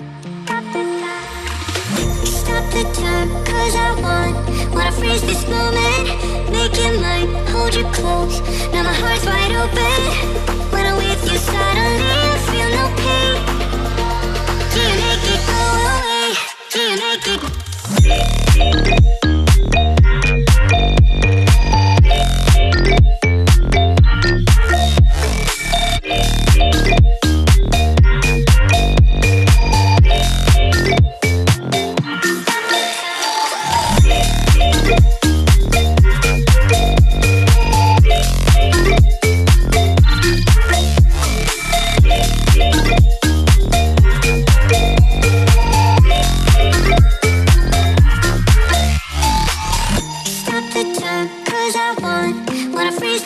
Stop the time, I want Wanna freeze this moment, make it mine Hold you close, now my heart's wide open.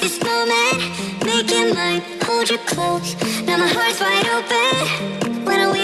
This moment, make it mine Hold you close, now my heart's wide open. When suddenly I